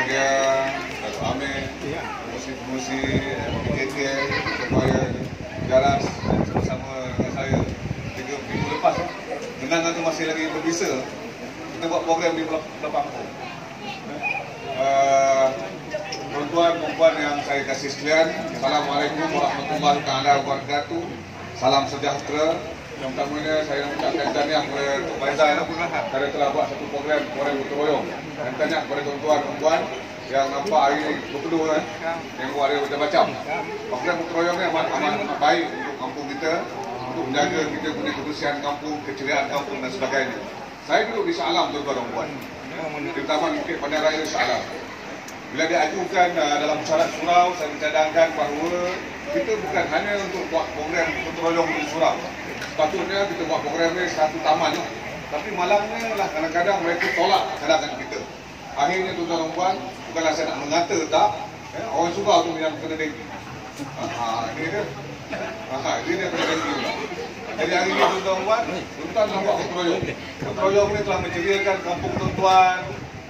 bahagia Datuk Amir, pengusi-pengusi PKK supaya jaras bersama dengan saya. Tiga minggu lepas eh. Genangan tu masih lagi berbisa kita buat program di Pulau Pulau Kampung uh, tuan-tuan perempuan yang saya kasih sekalian Assalamualaikum warahmatullahi wabarakatuh. Salam sejahtera yang pertamanya saya nak ucapkan tahniah kepada Tok Faizal kerana telah buat satu program program gotong royong. Dan tahniah kepada tuan-tuan perempuan yang nampak hari ini berpeluh kan yang buat ada macam-macam. Program gotong royong ni amat, amat, amat baik untuk kampung kita untuk menjaga kita punya kebersihan kampung, keceriaan kampung dan sebagainya. Saya duduk di Shah Alam tuan-tuan perempuan di Taman Bukit Bandar Raya Shah Alam bila diajukan uh, dalam syarat surau saya mencadangkan bahawa kita bukan hanya untuk buat program royong di surau sepatutnya kita buat program ni satu taman lah. Tapi malangnya lah kadang-kadang mereka tolak cadangan kita. Akhirnya tuan-tuan dan puan, bukanlah saya nak mengata tak, eh, orang suka tu yang kena dengki. Ha, ha, ini dia. Ha, ha, ini dia kena dengki pula. Jadi hari ini tuan-tuan dan puan, tuan-tuan nak buat keroyong. Keroyong ni telah menceriakan kampung tuan-tuan,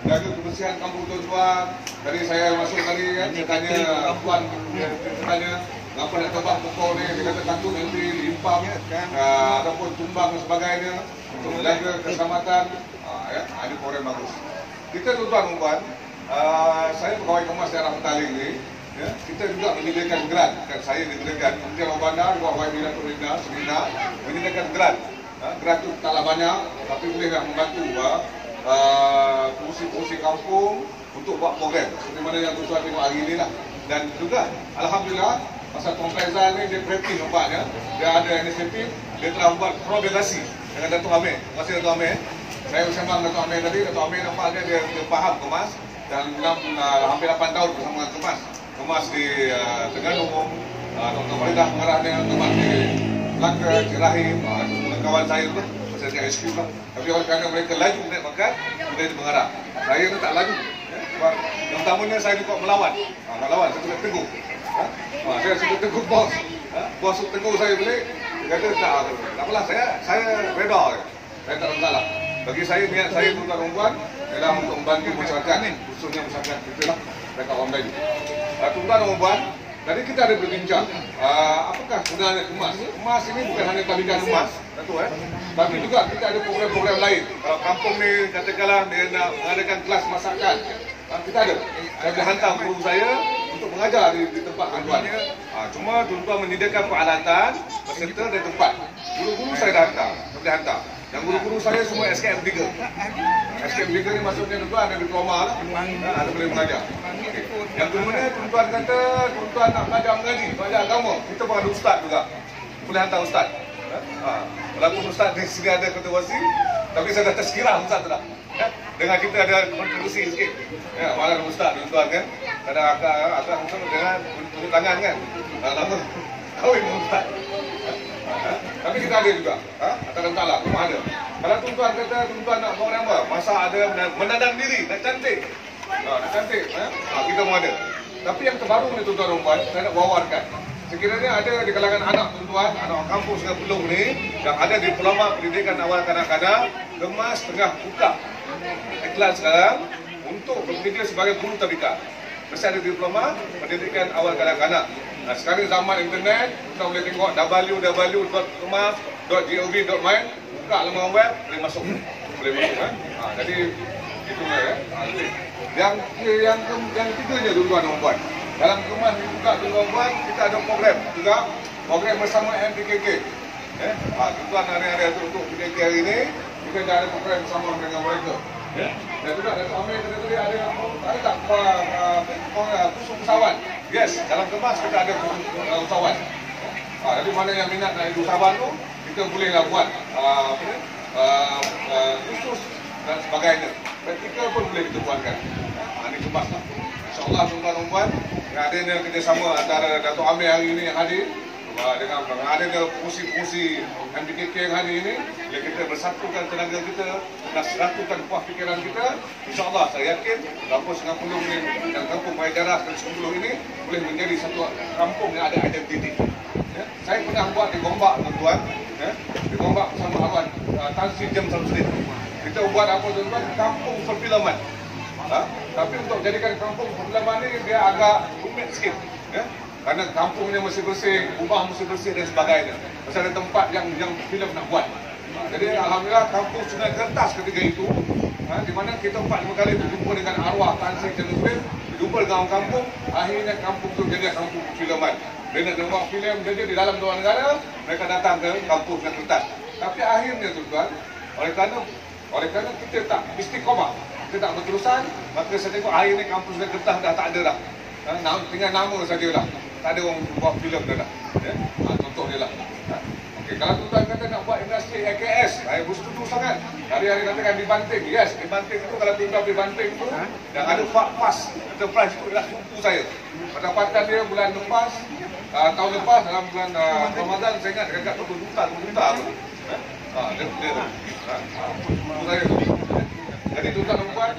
jaga kebersihan kampung tuan-tuan. Tadi saya masuk tadi kan, saya tanya puan, dia, dia tanya, Kenapa nak tebak pokok ni? Dia kata takut nanti limpam kan? Uh, ataupun tumbang dan sebagainya untuk menjaga keselamatan. Uh, ya, ada program bagus. Kita tuan-tuan tuan uh, saya pegawai kemas daerah Petaling ni, ya, kita juga menyediakan grant. Kan saya menyediakan Kementerian Bawah Bandar, Bawah Bina Turinda, Semina, menyediakan grant. Uh, grant tu taklah banyak, tapi boleh nak membantu uh, fungsi-fungsi kampung untuk buat program. Seperti mana yang tuan-tuan tengok hari ini lah. Dan juga, Alhamdulillah, Pasal Tuan Faizal ni dia kreatif nampaknya. Dia ada inisiatif, dia telah buat kolaborasi dengan Datuk Amir. Terima kasih Datuk Amir. Saya bersama Datuk Amir tadi, Datuk Amir nampaknya dia, dia faham kemas dan uh, hampir 8 tahun bersama dengan kemas. Kemas di uh, Terengganu, uh, Dr. Faridah mengarah dengan kemas di Melaka, Cirahim, uh, kawan saya tu, pasal dia SQ lah. Tapi orang kerana mereka laju naik pangkat, kemudian dia mengarah. Saya tu tak laju. Ya. Yang utamanya saya juga melawan. Uh, melawan, saya teguh. Ha? Ha, saya suka tegur bos. Ha? Bos tegur saya balik. Dia kata tak. Tak apalah saya saya reda. Saya tak masalah. Bagi saya niat saya tuan perempuan adalah untuk membantu masyarakat khususnya masyarakat kita lah dekat orang lain. Uh, tuan perempuan, tadi kita ada berbincang uh, apakah sebenarnya emas. Emas ini bukan hanya talikan emas, betul eh? Tapi juga kita ada program-program lain. Kalau kampung ni katakanlah dia nak mengadakan kelas masakan, uh, kita ada. Saya hantar guru saya untuk mengajar di, di tempat tuan. Ha, cuma tuan-tuan menyediakan peralatan, peserta dan tempat. Guru-guru saya dah hantar, saya boleh hantar. Yang guru-guru saya semua SKM 3. SKM 3 ni maksudnya tuan-tuan ada diploma lah. Ha, ada boleh mengajar. Okay. Yang kemudian tuan-tuan kata, tuan-tuan nak belajar mengaji, belajar agama. Kita pun ada ustaz juga. Boleh hantar ustaz. Ha, walaupun ustaz di sini ada ketua wasi, tapi saya dah tersekirah ustaz tu dah. Dengan kita ada kontribusi sikit. Ya, malah ustaz tuan-tuan kan. Kadang akak akak mungkin dengan tunjuk tangan kan. Tak lama kahwin ustaz. Tapi kita ada juga. Ha? Atas dan taklah, rumah ada. Kalau tuan-tuan kata tuan-tuan nak bawa apa? Masa ada menandang diri, nak cantik. Ha, nak cantik. Ha? Ha, kita mau ada. Tapi yang terbaru ni tuan-tuan rumah, saya nak wawarkan. Sekiranya ada di kalangan anak tuan-tuan, anak kampung Sungai Pelung ni, yang ada di Pelama Pendidikan Awal Kadang-Kadang, kemas tengah buka iklan sekarang untuk bekerja sebagai guru tabika. Mesti ada diploma pendidikan awal kanak-kanak. Nah, sekarang zaman internet, kita boleh tengok www.kemas.gov.my buka laman web, boleh masuk. Boleh masuk kan? Ha, jadi itu ya. Ha, yang yang yang ketiganya tuan-tuan dan puan. Dalam kemas buka tuan-tuan puan, kita ada program juga program bersama MPKK. Eh, ha, tuan-tuan hari-hari untuk PKK hari ini, kita ada program bersama dengan mereka. Ya. Dan juga Datuk Amir tadi ada ada tak khusus usahawan? Yes, dalam kemas kita ada khusus usahawan. Ha, jadi mana yang minat ikut usahawan tu, kita bolehlah buat uh? Uh, uh, khusus dan sebagainya. Praktikal pun boleh kita buatkan. Ha, ini kemas lah. InsyaAllah tuan-tuan dan puan, ada kerjasama antara Datuk Amir hari ini yang hadir, dengan adanya fungsi-fungsi MDKK hari ini bila kita bersatukan tenaga kita dan seratukan kuah fikiran kita insyaAllah saya yakin kampung Sungai Pulung ini dan kampung Maya Jaras dan Pulung ini boleh menjadi satu kampung yang ada identiti ya. saya pernah buat di Gombak tuan-tuan ya. di Gombak bersama Abang uh, Tan Sri Jem Samsudin kita buat apa tuan-tuan kampung perfilman Ha? Tapi untuk jadikan kampung pedalaman ni dia agak rumit sikit. Ya? Kerana kampungnya mesti bersih, rumah mesti bersih dan sebagainya. Mesti ada tempat yang yang filem nak buat. Jadi Alhamdulillah kampung Sungai Kertas ketika itu ha, di mana kita empat lima kali berjumpa dengan arwah Tan Sri Teluswin berjumpa dengan orang kampung akhirnya kampung tu jadi kampung filman. Bila nak buat filem jadi di dalam luar negara mereka datang ke kampung Sungai Kertas. Tapi akhirnya tuan oleh kerana oleh kerana kita tak istiqomah kita tak berterusan maka saya tengok akhirnya kampung Sungai Kertas dah tak ada dah. Ha, tinggal nama saja lah tak ada orang buat filem dah dah ya? ha, contoh dia lah ha. Okey, kalau tuan kata nak buat industri AKS, saya bersetuju sangat. Hari-hari katakan dibanting. Yes, dibanting itu kalau tuan dibanting itu, yang ada Pak Pas Enterprise itu adalah sepupu saya. Pendapatan dia bulan lepas, uh, tahun lepas dalam bulan uh, Ramadan, saya ingat dekat 20 juta, 20 juta apa. Ha, dia, dia, ha, sepupu saya tu. Jadi tuan tuan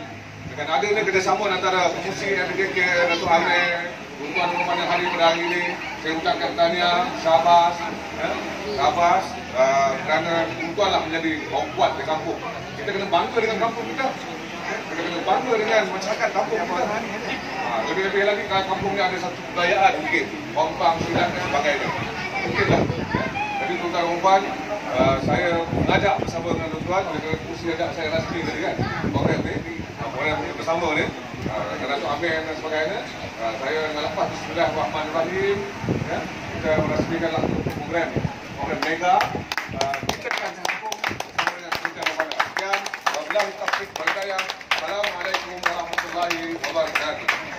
dengan ada ni kerjasama antara pemusi MDK, Datuk Amir, tuan rumah yang hari pada hari ini, saya ucapkan tahniah, syabas, ya, syabas, uh, kerana tuan lah menjadi kuat di kampung. Kita kena bangga dengan kampung kita. Ya, Kita kena bangga dengan masyarakat kampung kita. Ha, lebih-lebih lagi kalau kampung ni ada satu kebudayaan mungkin. Pang, Silat dan sebagainya. Mungkin lah. Jadi tuan-tuan uh, saya mengajak bersama dengan tuan-tuan, kerana kursi ajak saya rasmi tadi kan. Orang ni, bersama ni, Datuk Amir dan sebagainya uh, saya dengan lepas Bismillah Rahman Rahim ya, kita merasmikan langsung program program mega uh, kita akan sambung sama dengan Kementerian Pembangunan Sekian Wabillahi Taufiq Assalamualaikum Warahmatullahi Wabarakatuh